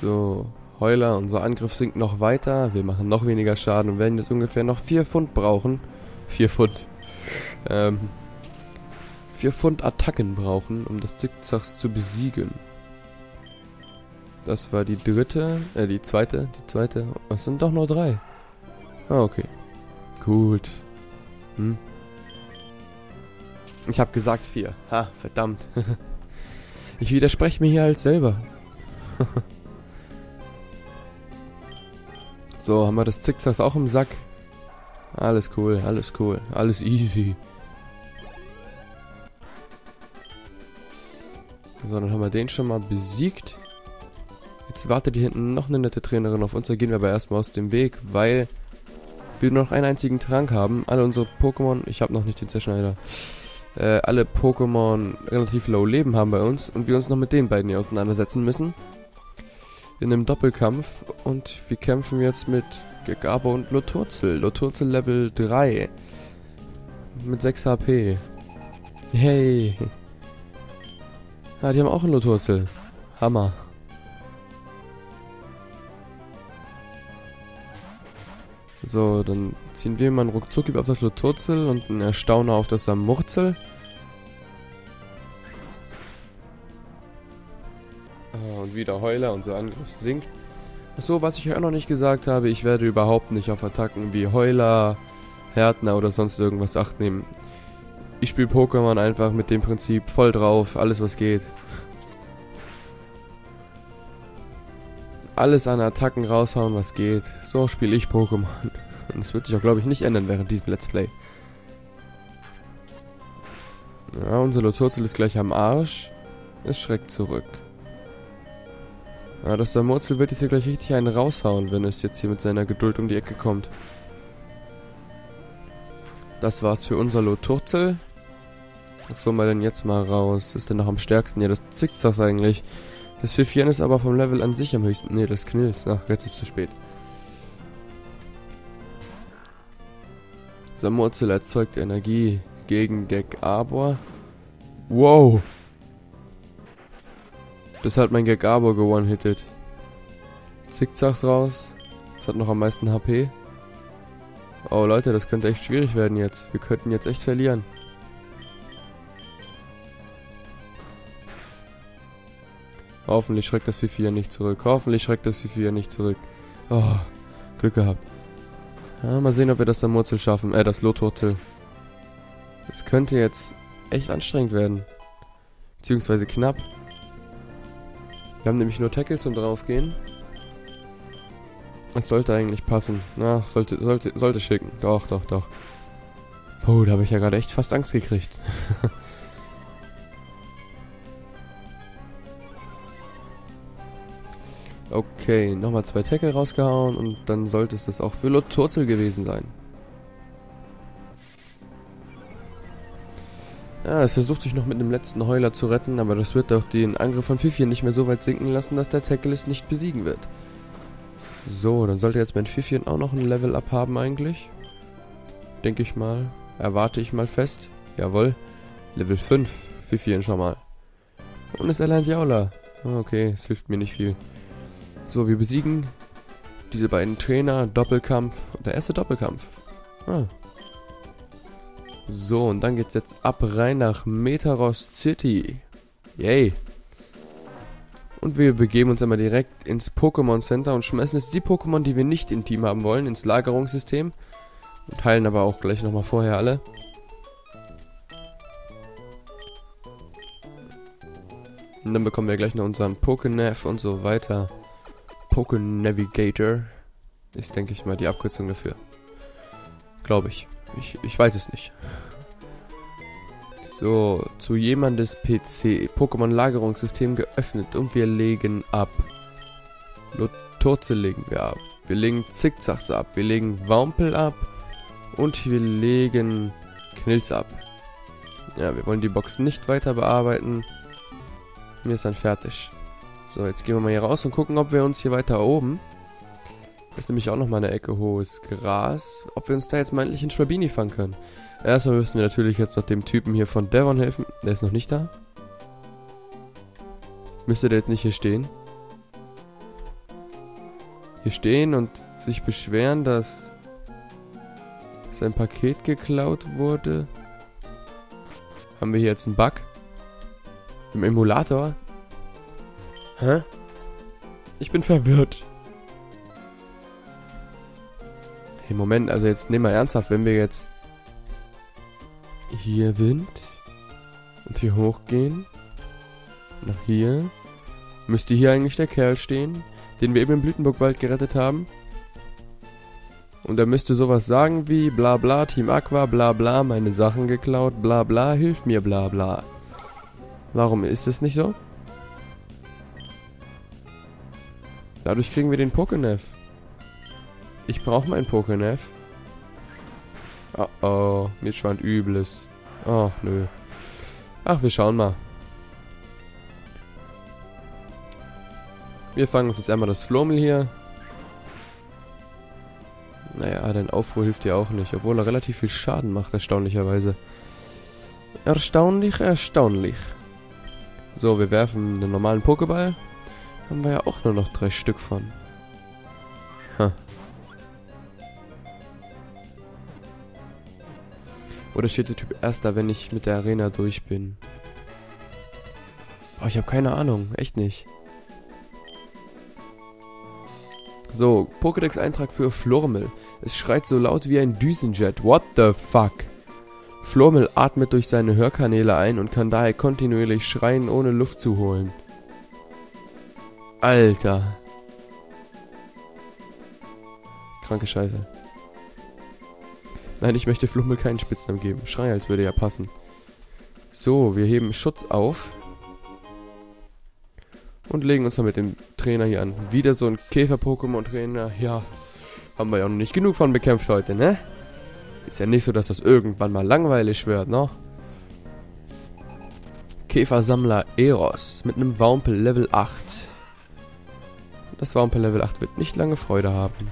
So, Heuler, unser Angriff sinkt noch weiter. Wir machen noch weniger Schaden und werden jetzt ungefähr noch 4 Pfund brauchen. 4 Pfund. Ähm, 4 Pfund Attacken brauchen, um das Zickzacks zu besiegen. Das war die dritte, äh, die zweite, die zweite. Es sind doch nur drei. Ah, okay. Gut. Hm. Ich habe gesagt vier. Ha, verdammt. ich widerspreche mir hier halt selber. so, haben wir das Zickzacks auch im Sack. Alles cool, alles cool, alles easy. So, dann haben wir den schon mal besiegt. Jetzt wartet hier hinten noch eine nette Trainerin auf uns. Da gehen wir aber erstmal aus dem Weg, weil wir nur noch einen einzigen Trank haben. Alle unsere Pokémon, ich habe noch nicht den Zerschneider, äh, alle Pokémon relativ low Leben haben bei uns und wir uns noch mit den beiden hier auseinandersetzen müssen. In einem Doppelkampf und wir kämpfen jetzt mit Gegabo und Loturzel. Loturzel Level 3. Mit 6 HP. Hey. Ja, die haben auch einen Loturzel. Hammer. So, dann ziehen wir mal einen Ruckzuck auf das Loturzel und einen Erstauner auf das Samurzel. Und wieder Heuler, unser Angriff sinkt. Achso, was ich euch auch noch nicht gesagt habe, ich werde überhaupt nicht auf Attacken wie Heuler, Härtner oder sonst irgendwas acht nehmen. Ich spiele Pokémon einfach mit dem Prinzip voll drauf, alles was geht. alles an Attacken raushauen, was geht. So spiele ich Pokémon. Und das wird sich auch, glaube ich, nicht ändern während diesem Let's Play. Ja, unser Loturzel ist gleich am Arsch. Es schreckt zurück. Ja, das Samurzel wird jetzt hier gleich richtig einen raushauen, wenn es jetzt hier mit seiner Geduld um die Ecke kommt. Das war's für unser Loturzel. Was soll man denn jetzt mal raus? Ist denn noch am stärksten? Ja, das Zickzacks eigentlich. Das Pfiffian ist aber vom Level an sich am höchsten. Ne, das Knills. Ach, jetzt ist es zu spät. Samurzel erzeugt Energie gegen Gek Arbor. Wow! Das hat mein Gek Arbor gewonnen-hittet. Zickzacks raus. Das hat noch am meisten HP. Oh Leute, das könnte echt schwierig werden jetzt. Wir könnten jetzt echt verlieren. Hoffentlich schreckt das Fifi ja nicht zurück. Hoffentlich schreckt das Fifi ja nicht zurück. Oh, Glück gehabt. Ja, mal sehen, ob wir das am Murzel schaffen. Äh, das Loturzel. Das könnte jetzt echt anstrengend werden. Beziehungsweise knapp. Wir haben nämlich nur Tackles zum draufgehen. Es sollte eigentlich passen. Na, sollte, sollte, sollte schicken. Doch, doch, doch. Puh, da habe ich ja gerade echt fast Angst gekriegt. Okay, nochmal zwei Tackle rausgehauen und dann sollte es das auch für Loturzel gewesen sein. Ja, es versucht sich noch mit dem letzten Heuler zu retten, aber das wird doch den Angriff von Fifi nicht mehr so weit sinken lassen, dass der Tackle es nicht besiegen wird. So, dann sollte jetzt mein Fifi auch noch ein Level-Up haben eigentlich. Denke ich mal. Erwarte ich mal fest. Jawohl. Level 5. Fifi schon mal. Und es erlernt Jaula. Okay, es hilft mir nicht viel. So, wir besiegen diese beiden Trainer. Doppelkampf. Der erste Doppelkampf. Ah. So, und dann geht's jetzt ab rein nach Metaros City. Yay. Und wir begeben uns einmal direkt ins Pokémon Center und schmeißen jetzt die Pokémon, die wir nicht im Team haben wollen, ins Lagerungssystem. Und teilen aber auch gleich nochmal vorher alle. Und dann bekommen wir gleich noch unseren Pokénav und so weiter. Poké Navigator ist, denke ich mal, die Abkürzung dafür. Glaube ich. ich. Ich weiß es nicht. So, zu jemandes PC. Pokémon Lagerungssystem geöffnet und wir legen ab. Loturze legen wir ab. Wir legen Zickzacks ab. Wir legen Wampel ab. Und wir legen Knills ab. Ja, wir wollen die Box nicht weiter bearbeiten. Wir ist dann fertig. So, jetzt gehen wir mal hier raus und gucken, ob wir uns hier weiter oben, ist nämlich auch noch mal eine Ecke hohes Gras, ob wir uns da jetzt mal einen Schwabini fangen können. Erstmal müssen wir natürlich jetzt noch dem Typen hier von Devon helfen. Der ist noch nicht da. Müsste der jetzt nicht hier stehen? hier stehen und sich beschweren, dass sein Paket geklaut wurde. Haben wir hier jetzt einen Bug? Im Emulator? Hä? Ich bin verwirrt. Hey, Moment, also jetzt nehmen wir ernsthaft, wenn wir jetzt hier sind und hier hochgehen, nach hier, müsste hier eigentlich der Kerl stehen, den wir eben im Blütenburgwald gerettet haben. Und er müsste sowas sagen wie bla bla, Team Aqua, bla bla, meine Sachen geklaut, bla bla, hilf mir, bla bla. Warum ist es nicht so? Dadurch kriegen wir den Pokénev. Ich brauche meinen Pokénev. Oh oh, mir schwand Übles. Oh, nö. Ach, wir schauen mal. Wir fangen uns jetzt einmal das Flomel hier. Naja, dein Aufruhr hilft dir auch nicht, obwohl er relativ viel Schaden macht, erstaunlicherweise. Erstaunlich, erstaunlich. So, wir werfen den normalen Pokéball. Haben wir ja auch nur noch drei Stück von. Oder steht der Typ erst da, wenn ich mit der Arena durch bin? Oh, ich habe keine Ahnung. Echt nicht. So, Pokédex-Eintrag für Flormel. Es schreit so laut wie ein Düsenjet. What the fuck? Flormel atmet durch seine Hörkanäle ein und kann daher kontinuierlich schreien, ohne Luft zu holen. Alter. Kranke Scheiße. Nein, ich möchte Flummel keinen Spitznamen geben. Schrei, als würde ja passen. So, wir heben Schutz auf. Und legen uns mal mit dem Trainer hier an. Wieder so ein Käfer-Pokémon-Trainer. Ja, haben wir ja noch nicht genug von bekämpft heute, ne? Ist ja nicht so, dass das irgendwann mal langweilig wird, ne? Käfersammler Eros mit einem Wampel Level 8. Das Wampel Level 8 wird nicht lange Freude haben.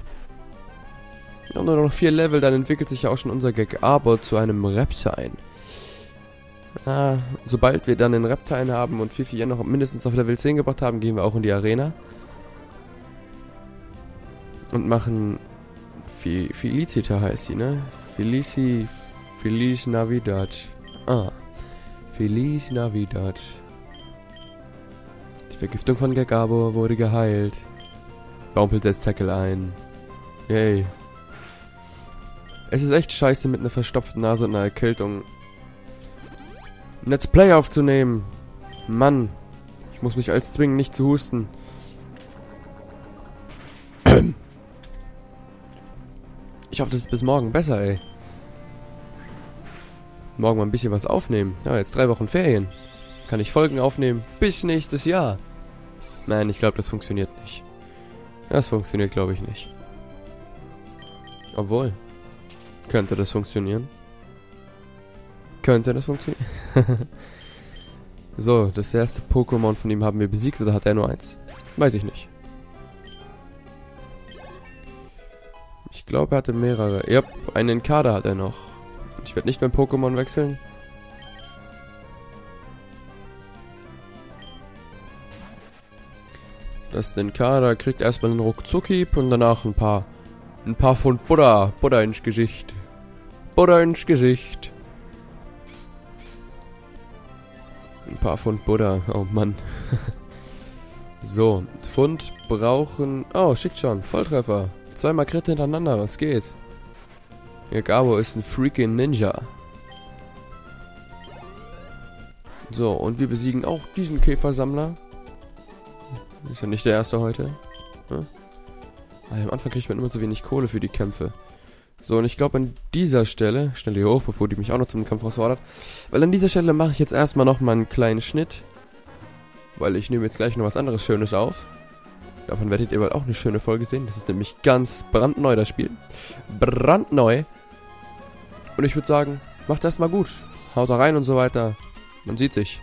Haben nur noch vier Level, dann entwickelt sich ja auch schon unser Gag Arbor zu einem Reptile. Ah, sobald wir dann den Reptile haben und Fifi ja noch mindestens auf Level 10 gebracht haben, gehen wir auch in die Arena. Und machen... Fe Felicita heißt sie, ne? Felici... Feliz Navidad. Ah. Feliz Navidad. Die Vergiftung von Gagabo wurde geheilt. Baumpel setzt Tackle ein. Yay. Es ist echt scheiße mit einer verstopften Nase und einer Erkältung Let's Play aufzunehmen. Mann. Ich muss mich als zwingen, nicht zu husten. Ich hoffe, das ist bis morgen besser, ey. Morgen mal ein bisschen was aufnehmen. Ja, jetzt drei Wochen Ferien. Kann ich Folgen aufnehmen bis nächstes Jahr. Nein, ich glaube, das funktioniert nicht. Das funktioniert, glaube ich, nicht. Obwohl. Könnte das funktionieren? Könnte das funktionieren? so, das erste Pokémon von ihm haben wir besiegt oder hat er nur eins? Weiß ich nicht. Ich glaube, er hatte mehrere. Ja, einen Kader hat er noch. Ich werde nicht beim Pokémon wechseln. Das den Kader kriegt erstmal einen Ruckzuckhieb und danach ein paar ein paar Pfund Butter, Butter ins Gesicht. Butter ins Gesicht. Ein paar Pfund Butter. Oh Mann. so, Pfund brauchen... Oh, schickt schon. Volltreffer. Zweimal Crit hintereinander. Was geht? Ihr Gabo ist ein freaking Ninja. So, und wir besiegen auch diesen Käfersammler. Ist ja nicht der erste heute. Hm? am Anfang kriegt man immer so wenig Kohle für die Kämpfe. So, und ich glaube an dieser Stelle, schnell hier hoch, bevor die mich auch noch zum Kampf herausfordert, weil an dieser Stelle mache ich jetzt erstmal noch mal einen kleinen Schnitt, weil ich nehme jetzt gleich noch was anderes Schönes auf. Davon werdet ihr bald auch eine schöne Folge sehen. Das ist nämlich ganz brandneu, das Spiel. Brandneu. Und ich würde sagen, macht erstmal gut. Haut da rein und so weiter. Man sieht sich.